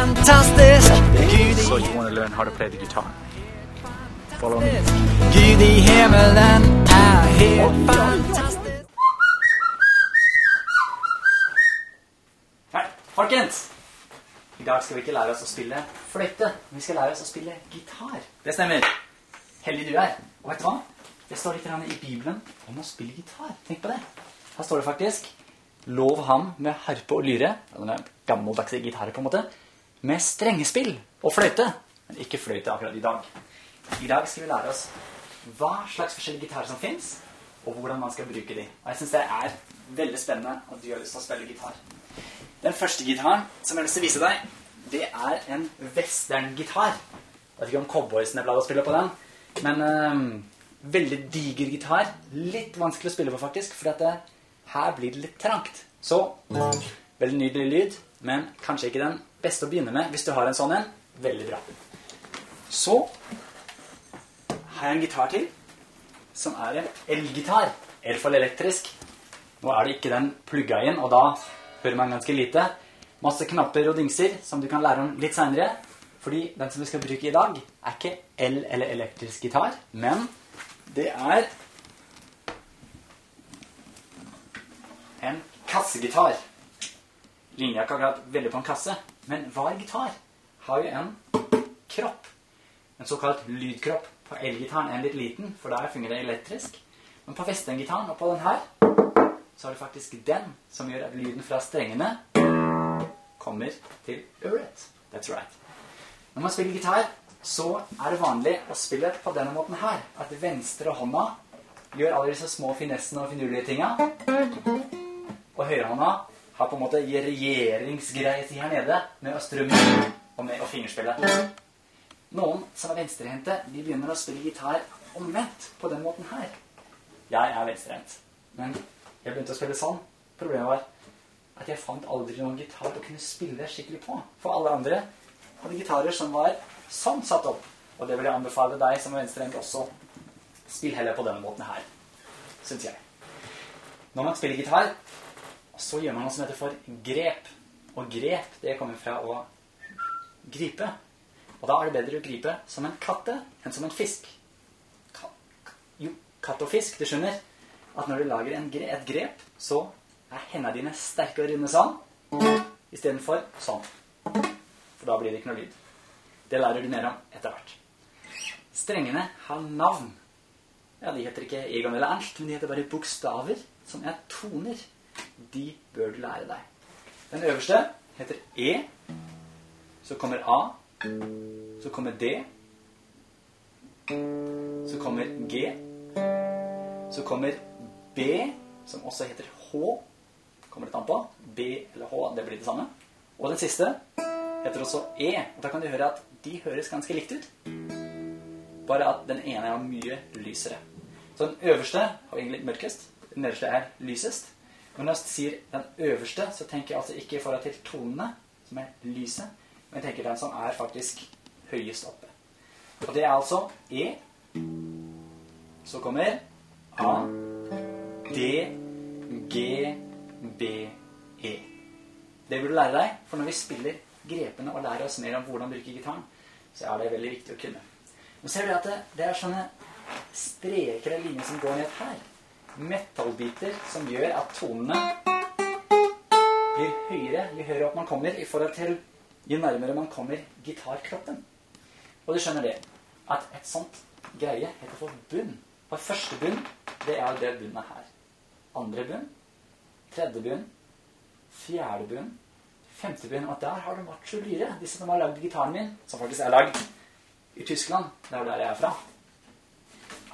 fantastisk. So i, you want to learn how to play the guitar. Follow me. Gud i himmelen er helt fantastisk. Hei, folkens! I dag skal vi ikke lære oss å spille fløyte, men vi skal lære oss å spille gitar. Det stemmer. Heldig du er. Og vet du hva? Det står litt grann i Bibelen om å spille gitar. Tenk på det. Her står det faktisk Lov ham med harpe og lyre, denne gammeldagse gitarer på en måte, med strengespill og fløyte. Men ikke fløyte akkurat i dag. I dag skal vi lære oss hva slags forskjellige gitarer som fins, og hvordan man skal bruke de. Og jeg syns det er veldig spennende at du har lyst til å spille gitar. Den første gitaren som jeg å vise deg, det er en westerngitar. Jeg vet ikke om cowboysene pleide å spille på den, men øh, veldig diger gitar. Litt vanskelig å spille på, faktisk, for her blir det litt trangt. Så veldig nydelig lyd, men kanskje ikke den beste å begynne med hvis du har en sånn en. Veldig bra. Så har jeg en gitar til, som er en elgitar. Iallfall elektrisk. Nå er det ikke den plugga inn, og da hører man ganske lite. Masse knapper og dingser som du kan lære om litt seinere. Fordi den som vi skal bruke i dag, er ikke el- eller elektrisk gitar, men det er en kassegitar. Ligner ikke akkurat veldig på en kasse, men hver gitar har jo en kropp. En såkalt lydkropp. På elgitaren er den litt liten, for der fungerer det elektrisk. Men på western-gitaren og på den her, så er det faktisk den som gjør at lyden fra strengene kommer til øret. That's right. Når man spiller gitar, så er det vanlig å spille på denne måten her. At venstre hånda gjør alle disse små finessene og finurlige tinga. Og høyrehånda har på en måte regjeringsgreie til her nede med å strømme og med å fingerspille. Noen som er venstrehendte, de begynner å spille gitar omvendt på den måten her. Jeg er venstrehendt, men jeg begynte å spille sånn. Problemet var at jeg fant aldri noen gitar å kunne spille skikkelig på. For alle andre hadde gitarer som var sånn satt opp. Og det vil jeg anbefale deg som er venstrehendt også. Spill heller på denne måten her, syns jeg. Når man spiller gitar, så gjør man noe som heter for grep. Og grep, det kommer fra å gripe. Og da er det bedre å gripe som en katte enn som en fisk. Ka jo, katt og fisk, du skjønner at når du lager gre et grep, så er hendene dine sterke og runde sånn, istedenfor sånn. For da blir det ikke noe lyd. Det lærer du mer om etter hvert. Strengene har navn. Ja, De heter ikke Egon eller Ernst, men de heter bare bokstaver som er toner. De bør du lære deg. Den øverste heter E. Så kommer A. Så kommer D. Så kommer G. Så kommer B, som også heter H. Kommer det an på. B eller H, det blir det samme. Og den siste heter også E. Og da kan du høre at de høres ganske likt ut. Bare at den ene er mye lysere. Så den øverste har egentlig mørkest. Den nederste er lysest. Men når jeg sier den øverste, så tenker jeg altså ikke i forhold til tonene, som er lyset, men jeg tenker den som er faktisk høyest oppe. Og det er altså E. Så kommer A, D, G, B, E. Det burde du lære deg, for når vi spiller grepene og lærer oss mer om hvordan bruke gitaren, så er det veldig viktig å kunne. Nå ser du at det, det er sånne streker eller linjer som går ned her. Metallbiter som gjør at tonene blir høyere jo høyere opp man kommer i forhold til jo nærmere man kommer gitarkroppen. Og du skjønner det, at et sånt greie heter for bunn. Og første bunn, det er det bunnet her. Andre bunn, tredje bunn, fjerde bunn, femte bunn. Og der har du Macho Lyre, disse som har lagd gitaren min, som faktisk er lagd i Tyskland, det er der jeg er fra.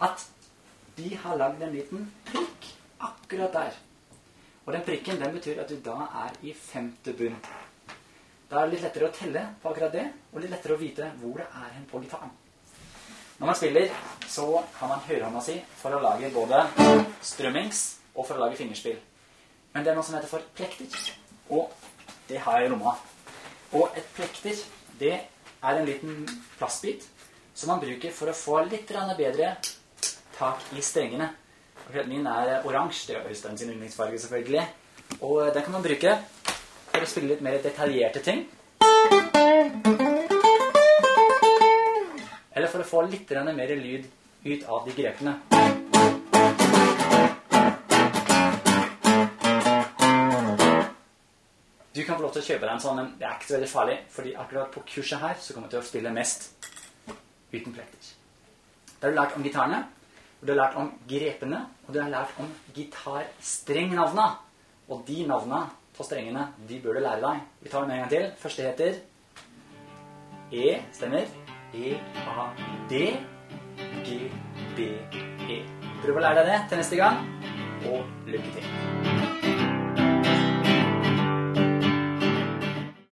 At de har lagd en liten prikk akkurat der. Og den prikken den betyr at du da er i femte bunn. Da er det litt lettere å telle på akkurat det, og litt lettere å vite hvor det er hen på gitaren. Når man spiller, så har man høyrehånda si for å lage både strømmings og for å lage fingerspill. Men det er noe som heter for plekter, og det har jeg i lomma. Og et plekter, det er en liten plastbit som man bruker for å få litt bedre tak i strengene. Akkurat min er eh, oransje, det er Øystein sin yndlingsfarge selvfølgelig. Og eh, den kan man bruke for å spille litt mer detaljerte ting. Eller for å få litt mer lyd ut av de grepene. Du kan få lov til å kjøpe deg en sånn, men det er ikke så veldig farlig, fordi akkurat på kurset her så kommer du til å spille mest uten plekter. Da har du lært om gitarene du har lært om grepene, og du har lært om gitarstrengnavna. Og de navna på strengene, de bør du lære deg. Vi tar dem en gang til. Første heter E, stemmer. E, A, D, G, B, E. Prøv å lære deg det til neste gang, og lykke til.